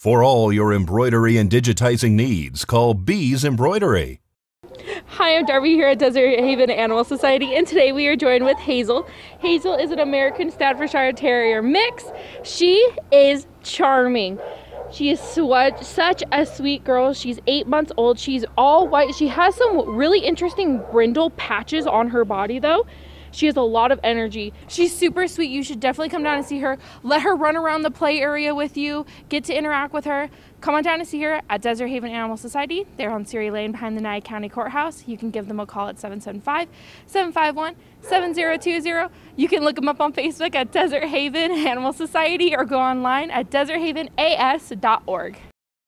For all your embroidery and digitizing needs, call Bees Embroidery. Hi, I'm Darbie here at Desert Haven Animal Society, and today we are joined with Hazel. Hazel is an American Staffordshire Terrier mix. She is charming. She is such a sweet girl. She's eight months old. She's all white. She has some really interesting brindle patches on her body, though. She has a lot of energy. She's super sweet. You should definitely come down and see her. Let her run around the play area with you. Get to interact with her. Come on down and see her at Desert Haven Animal Society. They're on Surrey Lane behind the Nye County Courthouse. You can give them a call at 775 751 7020. You can look them up on Facebook at Desert Haven Animal Society or go online at deserthavenas.org.